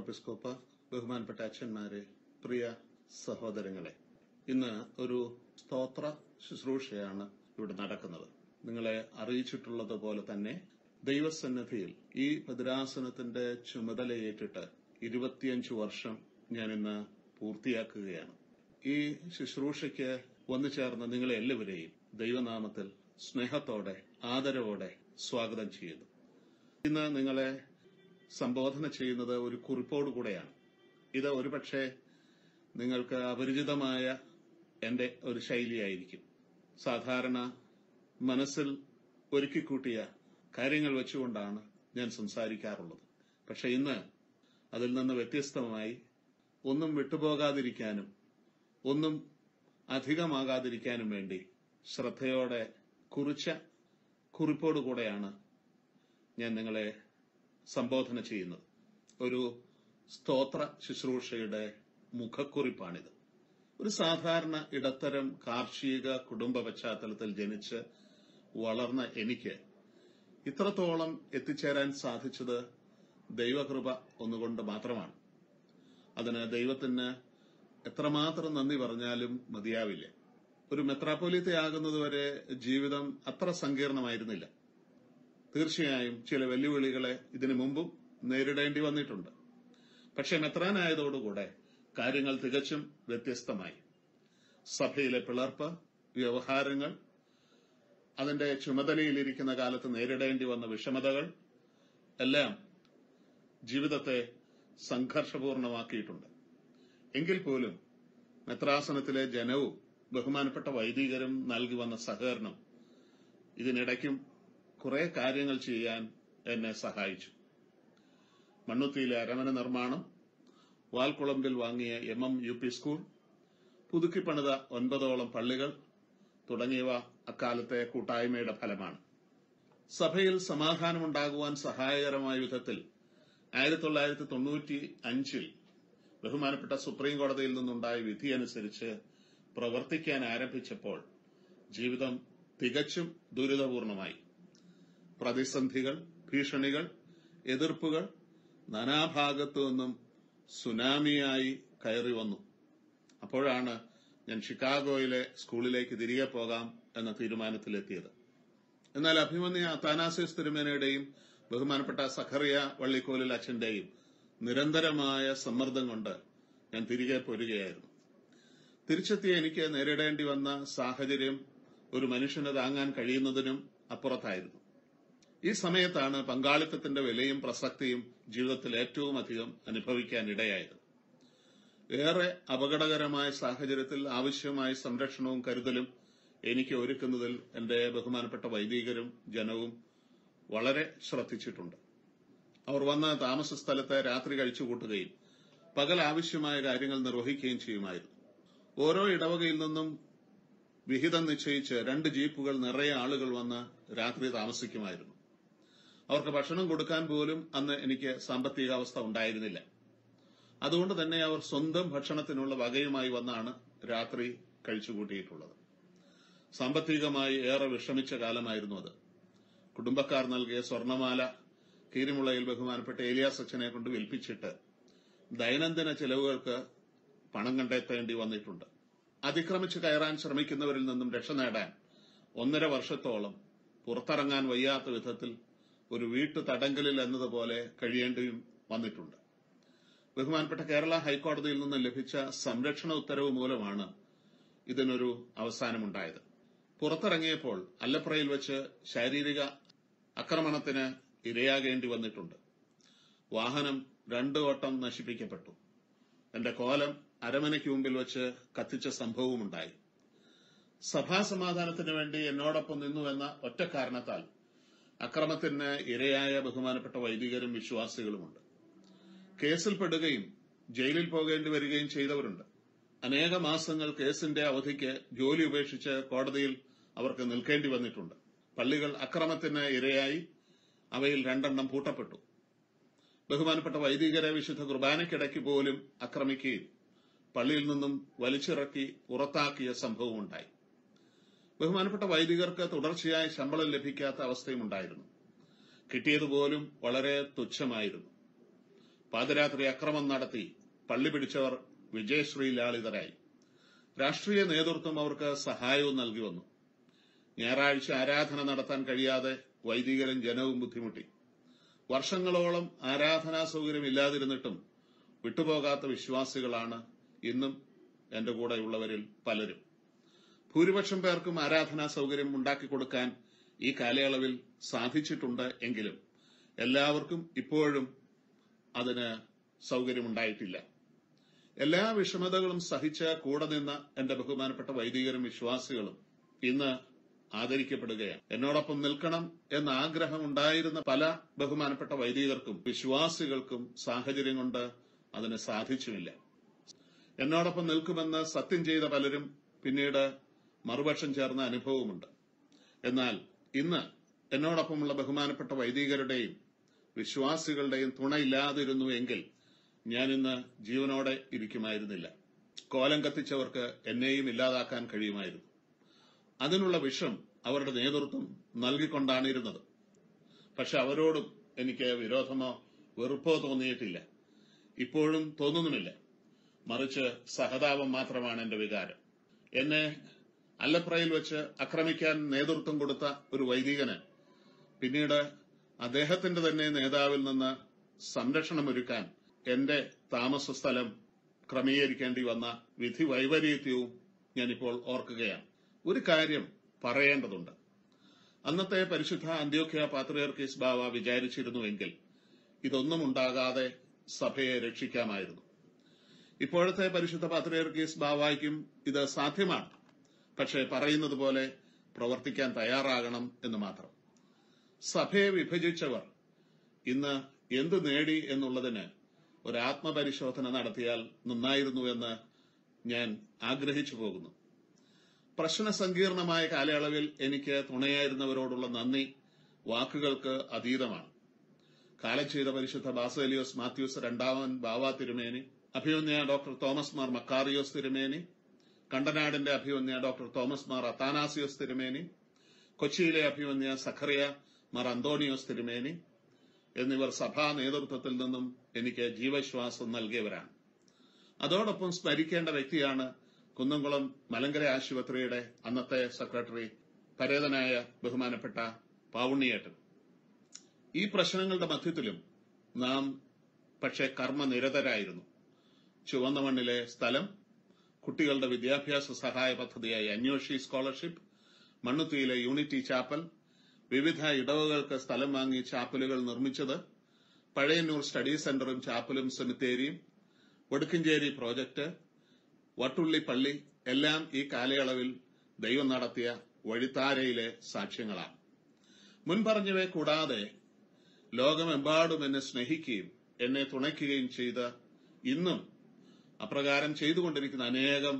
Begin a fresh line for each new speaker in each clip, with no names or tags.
എപ്പിസ്കോപ്പ ബഹുമാനപ്പെട്ട അച്ഛന്മാരെ പ്രിയ സഹോദരങ്ങളെ ഇന്ന് ഒരു സ്തോത്ര ശുശ്രൂഷയാണ് ഇവിടെ നടക്കുന്നത്. നിങ്ങളെ അറിയിച്ചിട്ടുള്ളതുപോലെ തന്നെ ദൈവസന്നിധിയിൽ ഈ ഭദ്രാസനത്തിന്റെ ചുമതലയേറ്റിട്ട് ഇരുപത്തിയഞ്ച് വർഷം ഞാൻ ഇന്ന് പൂർത്തിയാക്കുകയാണ്. ഈ ശുശ്രൂഷയ്ക്ക് വന്നു ചേർന്ന നിങ്ങളെ എല്ലാവരെയും ദൈവനാമത്തിൽ സ്നേഹത്തോടെ ആദരവോടെ സ്വാഗതം ചെയ്യുന്നു. ഇന്ന് നിങ്ങളെ സംബോധന ചെയ്യുന്നത് ഒരു കുറിപ്പോട് കൂടെയാണ്. ഇത് ഒരുപക്ഷെ നിങ്ങൾക്ക് അപരിചിതമായ എന്റെ ഒരു ശൈലിയായിരിക്കും. സാധാരണ മനസ്സിൽ ഒരുക്കിക്കൂട്ടിയ കാര്യങ്ങൾ വെച്ചുകൊണ്ടാണ് ഞാൻ സംസാരിക്കാറുള്ളത്. പക്ഷെ ഇന്ന് അതിൽ നിന്ന് വ്യത്യസ്തമായി ഒന്നും വിട്ടുപോകാതിരിക്കാനും ഒന്നും അധികമാകാതിരിക്കാനും വേണ്ടി ശ്രദ്ധയോടെ കുറിച്ച കുറിപ്പോടുകൂടെയാണ് ഞാൻ നിങ്ങളെ സംബോധന ചെയ്യുന്നത്. ഒരു സ്തോത്ര ശുശ്രൂഷയുടെ മുഖക്കുറിപ്പാണിത്. ഒരു സാധാരണ ഇടത്തരം കാർഷിക കുടുംബ പശ്ചാത്തലത്തിൽ ജനിച്ച് വളർന്ന എനിക്ക് ഇത്രത്തോളം എത്തിച്ചേരാൻ സാധിച്ചത് ദൈവകൃപ ഒന്നുകൊണ്ട് മാത്രമാണ്. അതിന് ദൈവത്തിന് എത്രമാത്രം നന്ദി പറഞ്ഞാലും മതിയാവില്ല. ഒരു മെത്രാപ്പോലിത്തയാകുന്നതുവരെ ജീവിതം അത്ര സങ്കീർണമായിരുന്നില്ല. തീർച്ചയായും ചില വെല്ലുവിളികളെ ഇതിനു മുമ്പും നേരിടേണ്ടി വന്നിട്ടുണ്ട്. പക്ഷെ മെത്രാനായതോടുകൂടെ കാര്യങ്ങൾ തികച്ചും വ്യത്യസ്തമായി. സഭയിലെ പിളർപ്പ് വ്യവഹാരങ്ങൾ അതിന്റെ ചുമതലയിലിരിക്കുന്ന കാലത്ത് നേരിടേണ്ടി വന്ന വിഷമതകൾ എല്ലാം ജീവിതത്തെ സംഘർഷപൂർണമാക്കിയിട്ടുണ്ട്. എങ്കിൽ പോലും മെത്രാസനത്തിലെ ജനവും ബഹുമാനപ്പെട്ട വൈദികരും നൽകി വന്ന സഹകരണം ഇതിനിടയ്ക്കും കുറെ കാര്യങ്ങൾ ചെയ്യാൻ എന്നെ സഹായിച്ചു. മണ്ണുത്തിയിലെ അരമന നിർമ്മാണം വാൽക്കുളമ്പിൽ വാങ്ങിയ M M U P school പുതുക്കിപ്പണിത ഒൻപതോളം പള്ളികൾ തുടങ്ങിയവ അക്കാലത്തെ കൂട്ടായ്മയുടെ ഫലമാണ്. സഭയിൽ സമാധാനമുണ്ടാകുവാൻ സഹായകരമായ വിധത്തിൽ ആയിരത്തി തൊള്ളായിരത്തി തൊണ്ണൂറ്റി അഞ്ചിൽ ബഹുമാനപ്പെട്ട സുപ്രീം കോടതിയിൽ നിന്നുണ്ടായ വിധിയനുസരിച്ച് പ്രവർത്തിക്കാൻ ആരംഭിച്ചപ്പോൾ ജീവിതം തികച്ചും ദുരിതപൂർണമായി. പ്രതിസന്ധികൾ ഭീഷണികൾ എതിർപ്പുകൾ നാനാഭാഗത്തു നിന്നും സുനാമിയായി കയറി വന്നു. അപ്പോഴാണ് ഞാൻ ഷിക്കാഗോയിലെ സ്കൂളിലേക്ക് തിരികെ പോകാം എന്ന തീരുമാനത്തിലെത്തിയത്. എന്നാൽ അഭിമന്യ അത്താനാസിസ് തിരുമേനയുടെയും ബഹുമാനപ്പെട്ട സഖറിയ വള്ളിക്കോലിൽ അച്ഛന്റെയും നിരന്തരമായ സമ്മർദ്ദം കൊണ്ട് ഞാൻ തിരികെ പോരുകയായിരുന്നു. തിരിച്ചെത്തിയ എനിക്ക് നേരിടേണ്ടി വന്ന സാഹചര്യം ഒരു മനുഷ്യന് താങ്ങാൻ കഴിയുന്നതിനും അപ്പുറത്തായിരുന്നു. ഈ സമയത്താണ് പങ്കാളിത്തത്തിന്റെ വിലയും പ്രസക്തിയും ജീവിതത്തിൽ ഏറ്റവും അധികം അനുഭവിക്കാൻ ഇടയായത്. ഏറെ അപകടകരമായ സാഹചര്യത്തിൽ ആവശ്യമായ സംരക്ഷണവും കരുതലും എനിക്ക് ഒരുക്കുന്നതിൽ എന്റെ ബഹുമാനപ്പെട്ട വൈദികരും ജനവും വളരെ ശ്രദ്ധിച്ചിട്ടുണ്ട്. അവർ വന്ന താമസ സ്ഥലത്തെ രാത്രി കഴിച്ചുകൂട്ടുകയും പകൽ ആവശ്യമായ കാര്യങ്ങൾ നിർവഹിക്കുകയും ചെയ്യുമായിരുന്നു. ഓരോ ഇടവകയിൽ നിന്നും വിഹിതം നിശ്ചയിച്ച് രണ്ട് ജീപ്പുകൾ നിറയെ ആളുകൾ വന്ന് രാത്രി താമസിക്കുമായിരുന്നു. അവർക്ക് ഭക്ഷണം കൊടുക്കാൻ പോലും അന്ന് എനിക്ക് സാമ്പത്തികാവസ്ഥ ഉണ്ടായിരുന്നില്ല. അതുകൊണ്ട് തന്നെ അവർ സ്വന്തം ഭക്ഷണത്തിനുള്ള വകയുമായി വന്നാണ് രാത്രി കഴിച്ചുകൂട്ടിയിട്ടുള്ളത്. സാമ്പത്തികമായി ഏറെ വിഷമിച്ച കാലമായിരുന്നു അത്. കുടുംബക്കാർ നൽകിയ സ്വർണമാല കീരിമുളയിൽ ബഹുമാനപ്പെട്ട ഏലിയാസ് അച്ഛനെ കൊണ്ട് വിൽപ്പിച്ചിട്ട് ദൈനംദിന ചെലവുകൾക്ക് പണം കണ്ടെത്തേണ്ടി വന്നിട്ടുണ്ട്. അതിക്രമിച്ച് കയറാൻ ശ്രമിക്കുന്നവരിൽ നിന്നും രക്ഷ നേടാൻ ഒന്നര വർഷത്തോളം പുറത്തിറങ്ങാൻ വയ്യാത്ത വിധത്തിൽ ഒരു വീട്ടു തടങ്കലിൽ എന്നതുപോലെ കഴിയേണ്ടി വന്നിട്ടുണ്ട്. ബഹുമാനപ്പെട്ട കേരള ഹൈക്കോടതിയിൽ നിന്ന് ലഭിച്ച സംരക്ഷണ ഉത്തരവ് മൂലമാണ് ഇതിനൊരു അവസാനമുണ്ടായത്. പുറത്തിറങ്ങിയപ്പോൾ അല്ലപ്രയിൽ വെച്ച് ശാരീരിക ആക്രമണത്തിന് ഇരയാകേണ്ടി വന്നിട്ടുണ്ട്. വാഹനം രണ്ടു വട്ടം നശിപ്പിക്കപ്പെട്ടു. എന്റെ കോലം അരമനയ്ക്ക് മുമ്പിൽ വെച്ച് കത്തിച്ച സംഭവവുമുണ്ടായി. സഭാസമാധാനത്തിന് വേണ്ടി എന്നോടൊപ്പം നിന്നുവെന്ന ഒറ്റ കാരണത്താൽ അക്രമത്തിന് ഇരയായ ബഹുമാനപ്പെട്ട വൈദികരും വിശ്വാസികളുമുണ്ട്. കേസിൽപ്പെടുകയും ജയിലിൽ പോകേണ്ടി വരികയും ചെയ്തവരുണ്ട്. അനേക മാസങ്ങൾ കേസിന്റെ അവധിക്ക് ജോലി ഉപേക്ഷിച്ച് കോടതിയിൽ അവർക്ക് നിൽക്കേണ്ടി വന്നിട്ടുണ്ട്. പള്ളികൾ അക്രമത്തിന് ഇരയായി അവയിൽ രണ്ടെണ്ണം പൂട്ടപ്പെട്ടു. ബഹുമാനപ്പെട്ട വൈദികരെ വിശുദ്ധ കുർബാനയ്ക്കിടയ്ക്ക് പോലും ആക്രമിക്കുകയും പള്ളിയിൽ നിന്നും വലിച്ചിറക്കി പുറത്താക്കിയ സംഭവമുണ്ടായി. ബഹുമാനപ്പെട്ട വൈദികർക്ക് തുടർച്ചയായി ശമ്പളം ലഭിക്കാത്ത അവസ്ഥയും ഉണ്ടായിരുന്നു. കിട്ടിയതുപോലും വളരെ തുച്ഛമായിരുന്നു. പാതിരാത്രി അക്രമം നടത്തി പള്ളി പിടിച്ചവർ വിജയശ്രീ ലാളിതരായി. രാഷ്ട്രീയ നേതൃത്വം അവർക്ക് സഹായവും നൽകി വന്നു. ഞായറാഴ്ച ആരാധന നടത്താൻ കഴിയാതെ വൈദികരും ജനവും ബുദ്ധിമുട്ടി. വർഷങ്ങളോളം ആരാധനാ സൗകര്യം ഇല്ലാതിരുന്നിട്ടും വിട്ടുപോകാത്ത വിശ്വാസികളാണ് ഇന്നും എന്റെ കൂടെയുള്ളവരിൽ പലരും. ഭൂരിപക്ഷം പേർക്കും ആരാധനാ സൌകര്യം ഉണ്ടാക്കി കൊടുക്കാൻ ഈ കാലയളവിൽ സാധിച്ചിട്ടുണ്ട് എങ്കിലും എല്ലാവർക്കും ഇപ്പോഴും അതിന് സൌകര്യമുണ്ടായിട്ടില്ല. എല്ലാ വിഷമതകളും സഹിച്ച കൂടെ നിന്ന എന്റെ ബഹുമാനപ്പെട്ട വൈദികരും വിശ്വാസികളും ഇന്ന് ആദരിക്കപ്പെടുകയാണ്. എന്നോടൊപ്പം നിൽക്കണം എന്ന ആഗ്രഹം ഉണ്ടായിരുന്ന പല ബഹുമാനപ്പെട്ട വൈദികർക്കും വിശ്വാസികൾക്കും സാഹചര്യം കൊണ്ട് അതിന് സാധിച്ചുമില്ല. എന്നോടൊപ്പം നിൽക്കുമെന്ന് സത്യം ചെയ്ത പലരും പിന്നീട് മറുപക്ഷം ചേർന്ന അനുഭവമുണ്ട്. എന്നാൽ ഇന്ന് എന്നോടൊപ്പമുള്ള ബഹുമാനപ്പെട്ട വൈദികരുടെയും വിശ്വാസികളുടെയും തുണയില്ലാതിരുന്നു എങ്കിൽ ഞാൻ ഇന്ന് ജീവനോടെ ഇരിക്കുമായിരുന്നില്ല. കോലം കത്തിച്ചവർക്ക് എന്നെയും ഇല്ലാതാക്കാൻ കഴിയുമായിരുന്നു. അതിനുള്ള വിഷം അവരുടെ നേതൃത്വം നൽകിക്കൊണ്ടാണിരുന്നത്. പക്ഷെ അവരോടും എനിക്ക് വിരോധമോ വെറുപ്പോ തോന്നിയിട്ടില്ല. ഇപ്പോഴും തോന്നുന്നുമില്ല. മറിച്ച് സഹതാപം മാത്രമാണ് എന്റെ വികാരം. എന്നെ അല്ലപ്രയിൽ വെച്ച് ആക്രമിക്കാൻ നേതൃത്വം കൊടുത്ത ഒരു വൈദികന് പിന്നീട് അദ്ദേഹത്തിന്റെ തന്നെ നേതാവിൽ നിന്ന് സംരക്ഷണമൊരുക്കാൻ എന്റെ താമസ സ്ഥലം ക്രമീകരിക്കേണ്ടി വന്ന വിധി വൈപരീത്യവും ഞാനിപ്പോൾ ഓർക്കുകയാണ്. ഒരു കാര്യം പറയേണ്ടതുണ്ട്. അന്നത്തെ പരിശുദ്ധ അന്ത്യോഖ്യ പാത്രിയർക്കീസ് ബാവ വിചാരിച്ചിരുന്നുവെങ്കിൽ ഇതൊന്നും ഉണ്ടാകാതെ സഭയെ രക്ഷിക്കാമായിരുന്നു. ഇപ്പോഴത്തെ പരിശുദ്ധ പാത്രിയർക്കീസ് ബാവായ്ക്കും ഇത് സാധ്യമാണ്. പക്ഷേ പറയുന്നത് പോലെ പ്രവർത്തിക്കാൻ തയ്യാറാകണം എന്ന് മാത്രം. സഭയെ വിഭജിച്ചവർ ഇന്ന് എന്തു നേടി എന്നുള്ളതിന് ഒരു ആത്മപരിശോധന നടത്തിയാൽ നന്നായിരുന്നു എന്ന് ഞാൻ ആഗ്രഹിച്ചു പോകുന്നു. പ്രശ്ന സങ്കീർണമായ കാലയളവിൽ എനിക്ക് തുണയായിരുന്നവരോടുള്ള നന്ദി വാക്കുകൾക്ക് അതീതമാണ്. കാലം ചെയ്ത പരിശുദ്ധ ബാസേലിയോസ് മാത്യൂസ് രണ്ടാമൻ ബാവ തിരുമേനി അഭിമന്യ ഡോക്ടർ തോമസ് മാർ മക്കാറിയോസ് തിരുമേനി കണ്ടനാടിന്റെ അഭിമന്യ ഡോക്ടർ തോമസ് മാർ അത്താനാസിയോസ് തിരുമേനി കൊച്ചിയിലെ അഭിമന്യ സഖറിയ മാർ അന്തോണിയോസ് തിരുമേനി എന്നിവർ സഭാ നേതൃത്വത്തിൽ നിന്നും എനിക്ക് ജീവശ്വാസം നൽകിയവരാണ്. അതോടൊപ്പം സ്മരിക്കേണ്ട വ്യക്തിയാണ് കുന്നംകുളം മലങ്കര ആശുപത്രിയുടെ അന്നത്തെ സെക്രട്ടറി പരേതനായ ബഹുമാനപ്പെട്ട പാവുണ്ണിയേട്ടൻ. ഈ പ്രശ്നങ്ങളുടെ മധ്യത്തിലും നാം പക്ഷേ കർമ്മനിരതരായിരുന്നു. ചുവന്ന മണ്ണിലെ സ്ഥലം കുട്ടികളുടെ വിദ്യാഭ്യാസ സഹായ പദ്ധതിയായ അന്വേഷി സ്കോളർഷിപ്പ് മണ്ണുത്തിയിലെ യൂണിറ്റി ചാപ്പൽ വിവിധ ഇടവുകൾക്ക് സ്ഥലം വാങ്ങി ചാപ്പലുകൾ നിർമ്മിച്ചത് പഴയന്നൂർ സ്റ്റഡി സെന്ററും ചാപ്പലും സെമിത്തേരിയും വടുക്കഞ്ചേരി പ്രോജക്ട് വട്ടുള്ളി പള്ളി എല്ലാം ഈ കാലയളവിൽ ദൈവം നടത്തിയ വഴിത്താരയിലെ സാക്ഷ്യങ്ങളാണ്. മുൻപറഞ്ഞവയെ കൂടാതെ ലോകമെമ്പാടും എന്നെ സ്നേഹിക്കുകയും എന്നെ തുണയ്ക്കുകയും ചെയ്ത ഇന്നും അപ്രകാരം ചെയ്തുകൊണ്ടിരിക്കുന്ന അനേകം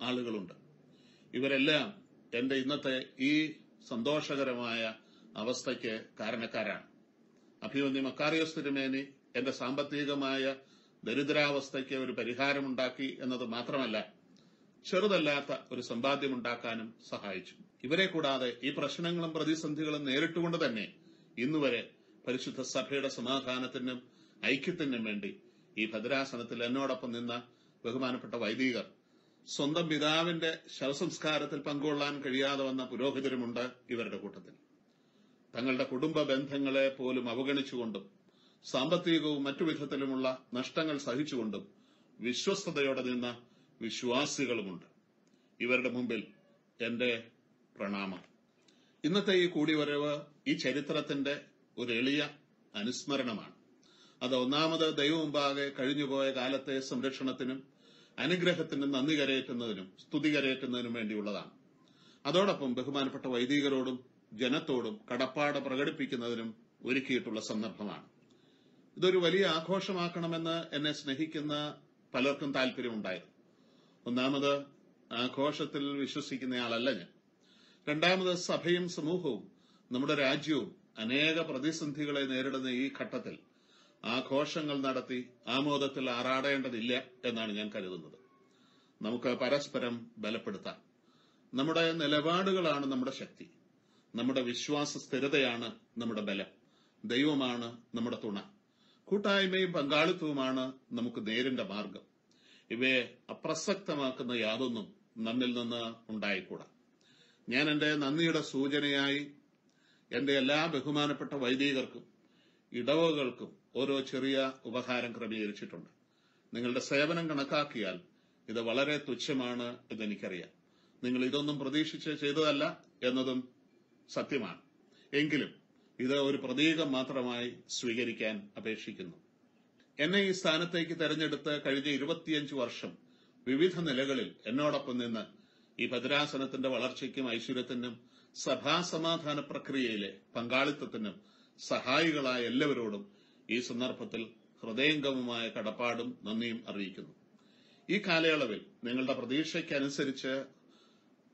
ആളുകളുണ്ട്. ഇവരെല്ലാം എന്റെ ഇന്നത്തെ ഈ സന്തോഷകരമായ അവസ്ഥയ്ക്ക് കാരണക്കാരാണ്. അഭിമന്യ മക്കാറിയോസ് തിരുമേനി എന്റെ സാമ്പത്തികമായ ദരിദ്രാവസ്ഥയ്ക്ക് ഒരു പരിഹാരമുണ്ടാക്കി എന്നത് മാത്രമല്ല ചെറുതല്ലാത്ത ഒരു സമ്പാദ്യമുണ്ടാക്കാനും സഹായിച്ചു. ഇവരെ കൂടാതെ ഈ പ്രശ്നങ്ങളും പ്രതിസന്ധികളും നേരിട്ടുകൊണ്ട് തന്നെ ഇന്നുവരെ പരിശുദ്ധ സഭയുടെ സമാധാനത്തിനും ഐക്യത്തിനും വേണ്ടി ഈ ഭദ്രാസനത്തിൽ എന്നോടൊപ്പം നിന്ന ബഹുമാനപ്പെട്ട വൈദികർ സ്വന്തം പിതാവിന്റെ ശവസംസ്കാരത്തിൽ പങ്കുകൊള്ളാൻ കഴിയാതെ വന്ന പുരോഹിതരുമുണ്ട് ഇവരുടെ കൂട്ടത്തിൽ. തങ്ങളുടെ കുടുംബ ബന്ധങ്ങളെ പോലും അവഗണിച്ചുകൊണ്ടും സാമ്പത്തികവും മറ്റു വിധത്തിലുമുള്ള നഷ്ടങ്ങൾ സഹിച്ചുകൊണ്ടും വിശ്വസ്തയോടെ നിന്ന വിശ്വാസികളുമുണ്ട്. ഇവരുടെ മുമ്പിൽ എന്റെ പ്രണാമം. ഇന്നത്തെ ഈ കൂടിവരവ് ഈ ചരിത്രത്തിന്റെ ഒരു എളിയ അനുസ്മരണമാണ്. അത് ഒന്നാമത് ദൈവമുമ്പാകെ കഴിഞ്ഞുപോയ കാലത്തെ സംരക്ഷണത്തിനും അനുഗ്രഹത്തിനും നന്ദി കരയേറ്റുന്നതിനും സ്തുതി കരയേറ്റുന്നതിനും വേണ്ടിയുള്ളതാണ്. അതോടൊപ്പം ബഹുമാനപ്പെട്ട വൈദികരോടും ജനത്തോടും കടപ്പാട് പ്രകടിപ്പിക്കുന്നതിനും ഒരുക്കിയിട്ടുള്ള സന്ദർഭമാണ്. ഇതൊരു വലിയ ആഘോഷമാക്കണമെന്ന് എന്നെ സ്നേഹിക്കുന്ന പലർക്കും താല്പര്യമുണ്ടായിരുന്നു ഒന്നാമത് ആഘോഷത്തിൽ വിശ്വസിക്കുന്നയാളല്ല ഞാൻ. രണ്ടാമത് സഭയും സമൂഹവും നമ്മുടെ രാജ്യവും അനേക പ്രതിസന്ധികളെ നേരിടുന്ന ഈ ഘട്ടത്തിൽ ആഘോഷങ്ങൾ നടത്തി ആമോദത്തിൽ ആറാടേണ്ടതില്ല എന്നാണ് ഞാൻ കരുതുന്നത്. നമുക്ക് പരസ്പരം ബലപ്പെടുത്താം. നമ്മുടെ നിലപാടുകളാണ് നമ്മുടെ ശക്തി. നമ്മുടെ വിശ്വാസ സ്ഥിരതയാണ് നമ്മുടെ ബലം. ദൈവമാണ് നമ്മുടെ തുണ. കൂട്ടായ്മയും പങ്കാളിത്തവുമാണ് നമുക്ക് നേരിന്റെ മാർഗം. ഇവയെ അപ്രസക്തമാക്കുന്ന യാതൊന്നും നമ്മിൽ നിന്ന് ഉണ്ടായിക്കൂടാ. ഞാൻ എന്റെ നന്ദിയുടെ സൂചനയായി എന്റെ എല്ലാ ബഹുമാനപ്പെട്ട വൈദികർക്കും ഇടവകൾക്കും ഓരോ ചെറിയ ഉപഹാരം ക്രമീകരിച്ചിട്ടുണ്ട്. നിങ്ങളുടെ സേവനം കണക്കാക്കിയാൽ ഇത് വളരെ തുച്ഛമാണ് എന്നെനിക്കറിയാം. നിങ്ങൾ ഇതൊന്നും പ്രതീക്ഷിച്ച് ചെയ്തതല്ല എന്നതും സത്യമാണ്. എങ്കിലും ഇത് ഒരു പ്രതീകം മാത്രമായി സ്വീകരിക്കാൻ അപേക്ഷിക്കുന്നു. എന്നെ ഈ സ്ഥാനത്തേക്ക് തെരഞ്ഞെടുത്ത് കഴിഞ്ഞ ഇരുപത്തിയഞ്ച് വർഷം വിവിധ നിലകളിൽ എന്നോടൊപ്പം നിന്ന് ഈ ഭദ്രാസനത്തിന്റെ വളർച്ചയ്ക്കും ഐശ്വര്യത്തിനും സഭാസമാധാന പ്രക്രിയയിലെ പങ്കാളിത്തത്തിനും സഹായികളായ എല്ലാവരോടും ഈ സന്ദർഭത്തിൽ ഹൃദയംഗമമായ കടപ്പാടും നന്ദിയും അറിയിക്കുന്നു. ഈ കാലയളവിൽ നിങ്ങളുടെ പ്രതീക്ഷയ്ക്കനുസരിച്ച്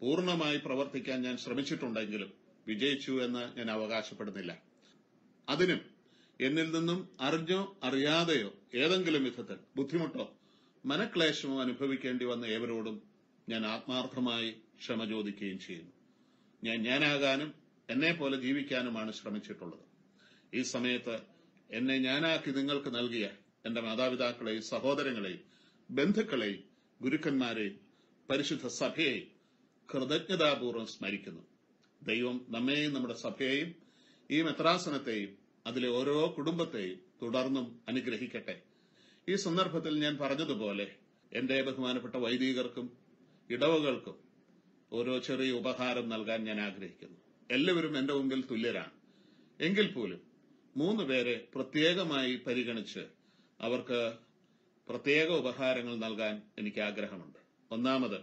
പൂർണമായി പ്രവർത്തിക്കാൻ ഞാൻ ശ്രമിച്ചിട്ടുണ്ടെങ്കിലും വിജയിച്ചു എന്ന് ഞാൻ അവകാശപ്പെടുന്നില്ല. അതിനും എന്നിൽ നിന്നും അറിഞ്ഞോ അറിയാതെയോ ഏതെങ്കിലും വിധത്തിൽ ബുദ്ധിമുട്ടോ മനക്ലേശമോ അനുഭവിക്കേണ്ടി വന്ന ഏവരോടും ഞാൻ ആത്മാർത്ഥമായി ക്ഷമ ചോദിക്കുകയും ചെയ്യുന്നു. ഞാൻ ഞാനാകാനും എന്നെ പോലെ ജീവിക്കാനുമാണ് ശ്രമിച്ചിട്ടുള്ളത്. ഈ സമയത്ത് എന്നെ ഞാനാക്കി നിങ്ങൾക്ക് നൽകിയ എന്റെ മാതാപിതാക്കളെയും സഹോദരങ്ങളെ ബന്ധുക്കളെ ഗുരുക്കന്മാരെ പരിശുദ്ധ സഭയെ കൃതജ്ഞതാപൂർവം സ്മരിക്കുന്നു. ദൈവം നമ്മെയും നമ്മുടെ സഭയെയും ഈ മെത്രാസനത്തെയും അതിലെ ഓരോ കുടുംബത്തെയും തുടർന്നും അനുഗ്രഹിക്കട്ടെ. ഈ സന്ദർഭത്തിൽ ഞാൻ പറഞ്ഞതുപോലെ എന്റെ ബഹുമാനപ്പെട്ട വൈദികർക്കും ഇടവകൾക്കും ഓരോ ചെറിയ ഉപഹാരം നൽകാൻ ഞാൻ ആഗ്രഹിക്കുന്നു. എല്ലാവരും എന്റെ മുമ്പിൽ തുല്യരാണ്. എങ്കിൽ പോലും മൂന്ന് പേരെ പ്രത്യേകമായി പരിഗണിച്ച് അവർക്ക് പ്രത്യേക ഉപഹാരങ്ങൾ നൽകാൻ എനിക്ക് ആഗ്രഹമുണ്ട്. ഒന്നാമത്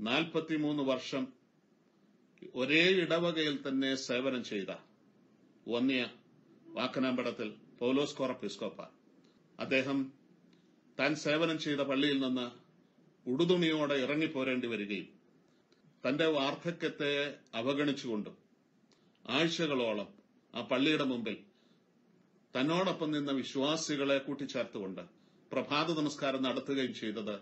നാൽപ്പത്തിമൂന്ന് വർഷം ഒരേ ഇടവകയിൽ തന്നെ സേവനം ചെയ്ത വന്നിയ വാക്കനാമ്പടത്തിൽ പൗലോസ് കോറപ്പിസ്കോപ്പ. അദ്ദേഹം താൻ സേവനം ചെയ്ത പള്ളിയിൽ നിന്ന് ഉടുതുണിയോടെ ഇറങ്ങിപ്പോരേണ്ടി വരികയും തന്റെ വാർദ്ധക്യത്തെ അവഗണിച്ചുകൊണ്ടും ആഴ്ചകളോളം ആ പള്ളിയുടെ മുമ്പിൽ തന്നോടൊപ്പം നിന്ന വിശ്വാസികളെ കൂട്ടിച്ചേർത്തുകൊണ്ട് പ്രഭാത നമസ്കാരം നടത്തുകയും ചെയ്തത്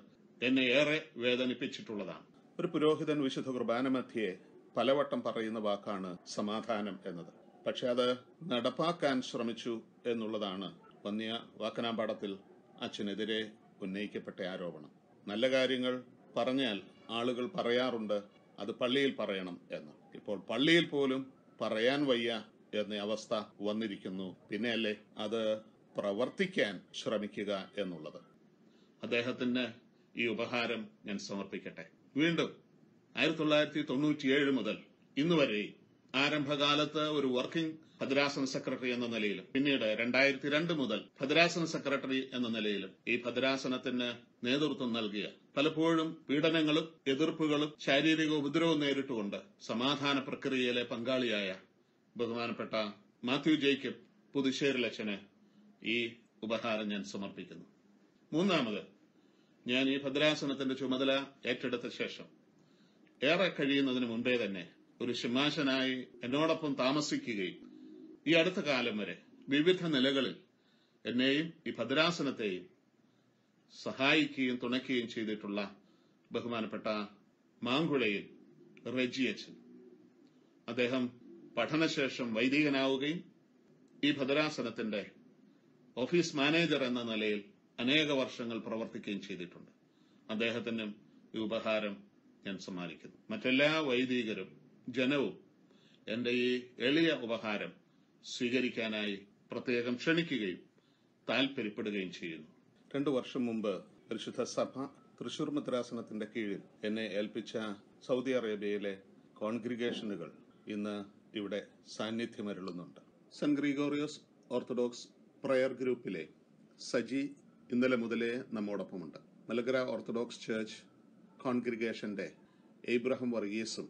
എന്നെ ഏറെ വേദനിപ്പിച്ചിട്ടുള്ളതാണ്. ഒരു പുരോഹിതൻ വിശുദ്ധ കുർബാന മധ്യേ പലവട്ടം പറയുന്ന വാക്കാണ് സമാധാനം എന്നത്. പക്ഷെ അത് നടപ്പാക്കാൻ ശ്രമിച്ചു എന്നുള്ളതാണ് വന്യ വാക്കനാമ്പാടത്തിൽ അച്ഛനെതിരെ ഉന്നയിക്കപ്പെട്ട ആരോപണം. നല്ല കാര്യങ്ങൾ പറഞ്ഞാൽ ആളുകൾ പറയാറുണ്ട് അത് പള്ളിയിൽ പറയണം എന്ന്. ഇപ്പോൾ പള്ളിയിൽ പോലും പറയാൻ വയ്യ എന്ന അവസ്ഥ വന്നിരിക്കുന്നു. പിന്നെയല്ലേ അത് പ്രവർത്തിക്കാൻ ശ്രമിക്കുക എന്നുള്ളത്. അദ്ദേഹത്തിന് ഈ ഉപഹാരം ഞാൻ സമർപ്പിക്കട്ടെ. വീണ്ടും ആയിരത്തി തൊള്ളായിരത്തി തൊണ്ണൂറ്റിയേഴ് മുതൽ ഇന്ന് വരെ ആരംഭകാലത്ത് ഒരു വർക്കിംഗ് ഭദ്രാസന സെക്രട്ടറി എന്ന നിലയിലും പിന്നീട് രണ്ടായിരത്തി രണ്ട് മുതൽ ഭദ്രാസന സെക്രട്ടറി എന്ന നിലയിലും ഈ ഭദ്രാസനത്തിന് നേതൃത്വം നൽകിയ പലപ്പോഴും പീഡനങ്ങളും എതിർപ്പുകളും ശാരീരിക ഉപദ്രവവും നേരിട്ടുകൊണ്ട് സമാധാന പ്രക്രിയയിലെ പങ്കാളിയായ ബഹുമാനപ്പെട്ട മാത്യു ജേക്കബ് പുതുശ്ശേരിലക്ഷന് ഈ ഉപഹാരം ഞാൻ സമർപ്പിക്കുന്നു. മൂന്നാമത് ഞാൻ ഈ ഭദ്രാസനത്തിന്റെ ചുമതല ഏറ്റെടുത്ത ശേഷം ഏറെ കഴിയുന്നതിന് മുമ്പേ തന്നെ ഒരു ശിമാശനായി എന്നോടൊപ്പം താമസിക്കുകയും ഈ അടുത്ത കാലം വരെ വിവിധ നിലകളിൽ എന്നെയും ഈ ഭദ്രാസനത്തെയും സഹായിക്കുകയും തുണയ്ക്കുകയും ചെയ്തിട്ടുള്ള ബഹുമാനപ്പെട്ട മാങ്കുഴയിൽ റെജിയച്ചൻ. അദ്ദേഹം പഠനശേഷം വൈദികനാവുകയും ഈ ഭദ്രാസനത്തിന്റെ ഓഫീസ് മാനേജർ എന്ന നിലയിൽ അനേക വർഷങ്ങൾ പ്രവർത്തിക്കുകയും ചെയ്തിട്ടുണ്ട്. അദ്ദേഹത്തിനും ഈ ഉപഹാരം ഞാൻ സമ്മാനിക്കുന്നു. മറ്റെല്ലാ വൈദികരും ജനവും എന്റെ ഈ എളിയ ഉപഹാരം സ്വീകരിക്കാനായി പ്രത്യേകം ക്ഷണിക്കുകയും താൽപര്യപ്പെടുകയും ചെയ്യുന്നു. രണ്ടു വർഷം മുമ്പ് പരിശുദ്ധ സഭ തൃശൂർ മദ്രാസനത്തിന്റെ കീഴിൽ എന്നെ ഏൽപ്പിച്ച സൗദി അറേബ്യയിലെ കോൺഗ്രിഗേഷനുകൾ ഇന്ന് ഇവിടെ സാന്നിധ്യമരുളുന്നുണ്ട്. സെന്റ് ഗ്രിഗോറിയോസ് ഓർത്തഡോക്സ് പ്രയർ ഗ്രൂപ്പിലെ സജി ഇന്നലെ മുതലേ നമ്മോടൊപ്പമുണ്ട്. മലഗ്ര ഓർത്തഡോക്സ് ചേർച്ച് കോൺഗ്രിഗേഷന്റെ എബ്രഹാം വർഗീസും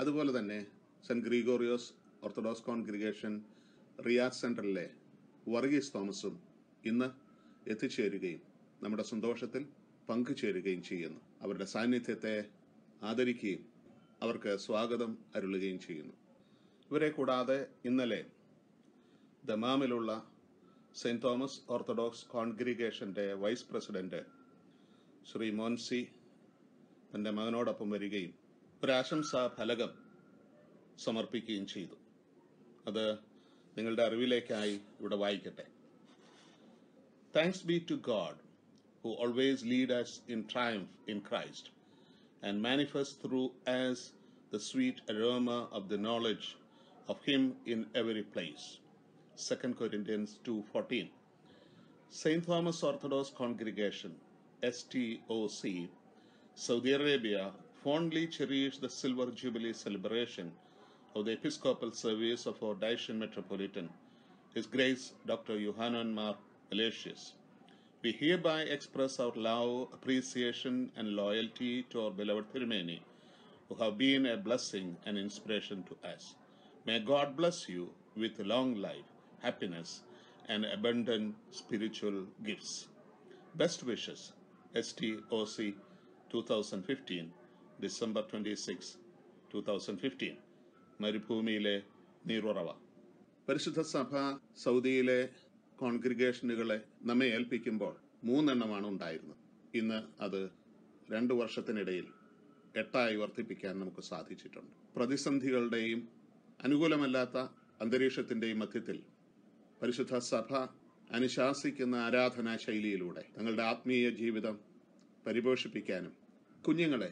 അതുപോലെ തന്നെ Saint Gregorios Orthodox congregation Riyadh സെന്ററിലെ വർഗീസ് തോമസും ഇന്ന് എത്തിച്ചേരുകയും നമ്മുടെ സന്തോഷത്തിൽ പങ്കുചേരുകയും ചെയ്യുന്നു. അവരുടെ സാന്നിധ്യത്തെ ആദരിക്കുകയും അവർക്ക് സ്വാഗതം അരുളുകയും ചെയ്യുന്നു. ഇവരെ കൂടാതെ ഇന്നലെ ദമാമിലുള്ള സെന്റ് തോമസ് ഓർത്തഡോക്സ് കോൺഗ്രിഗേഷന്റെ വൈസ് പ്രസിഡന്റ് ശ്രീ മോൻസി തന്റെ മകനോടൊപ്പം വരികയും ഒരു ആശംസാ ഫലകം സമർപ്പിക്കുകയും ചെയ്തു. അത് നിങ്ങളുടെ അറിവിലേക്കായി ഇവിടെ വായിക്കട്ടെ. Thanks be to God who always lead us in triumph in Christ and manifest through us the sweet aroma of the knowledge of Him in every place. 2 Corinthians 2.14 St. Thomas Orthodox Congregation, STOC, Saudi Arabia, fondly cherish the Silver Jubilee celebration of the Episcopal Service of our Dacian Metropolitan, His Grace Dr. Johanan Mar Aloysius. We hereby express our love, appreciation, and loyalty to our beloved Thirumeni, who have been a blessing and inspiration to us. May God bless you with long life, happiness, and abundant spiritual gifts. Best wishes, STOC 2015, December 26, 2015. മരുഭൂമിയിലെ നീറുറവ പരിശുദ്ധ സഭ സൗദിയിലെ കോൺഗ്രിഗേഷനുകളെ നമ്മെ ഏൽപ്പിക്കുമ്പോൾ മൂന്നെണ്ണമാണ് ഉണ്ടായിരുന്നത് ഇന്ന് അത് രണ്ടു വർഷത്തിനിടയിൽ എട്ടായി വർദ്ധിപ്പിക്കാൻ നമുക്ക് സാധിച്ചിട്ടുണ്ട് പ്രതിസന്ധികളുടെയും അനുകൂലമല്ലാത്ത അന്തരീക്ഷത്തിന്റെയും മധ്യത്തിൽ പരിശുദ്ധ സഭ അനുശാസിക്കുന്ന ആരാധനാ ശൈലിയിലൂടെ തങ്ങളുടെ ആത്മീയ ജീവിതം പരിപോഷിപ്പിക്കാനും കുഞ്ഞുങ്ങളെ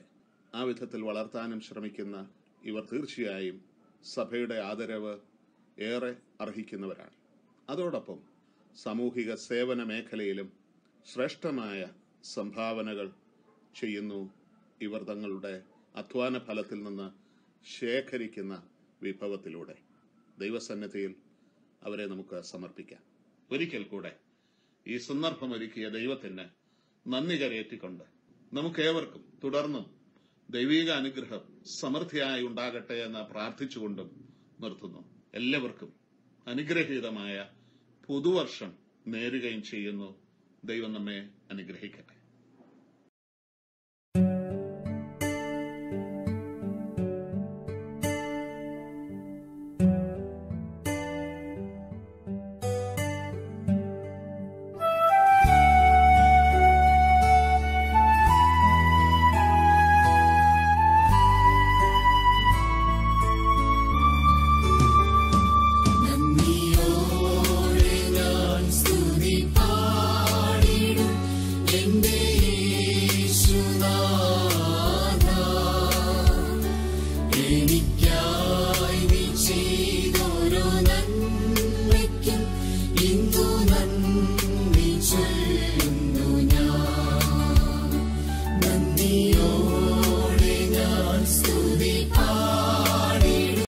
ആ വിധത്തിൽ വളർത്താനും ശ്രമിക്കുന്ന ഇവർ തീർച്ചയായും സഭയുടെ ആദരവ് ഏറെ അർഹിക്കുന്നവരാണ്. അതോടൊപ്പം സാമൂഹിക സേവന മേഖലയിലും ശ്രേഷ്ഠമായ സംഭാവനകൾ ചെയ്യുന്നു ഇവർ തങ്ങളുടെ അധ്വാന ഫലത്തിൽ നിന്ന് ശേഖരിക്കുന്ന വിഭവത്തിലൂടെ ദൈവസന്നിധിയിൽ അവരെ നമുക്ക് സമർപ്പിക്കാം. ഒരിക്കൽ കൂടെ ഈ സന്ദർഭമൊരുക്കിയ ദൈവത്തിന് നന്ദി കരയേറ്റിക്കൊണ്ട് നമുക്കേവർക്കും തുടർന്നും ദൈവിക അനുഗ്രഹം സമൃദ്ധിയായി ഉണ്ടാകട്ടെ എന്ന് പ്രാർത്ഥിച്ചുകൊണ്ടും നിർത്തുന്നു. എല്ലാവർക്കും അനുഗ്രഹീതമായ പുതുവർഷം നേരുകയും ചെയ്യുന്നു. ദൈവം നമ്മെ അനുഗ്രഹിക്കട്ടെ.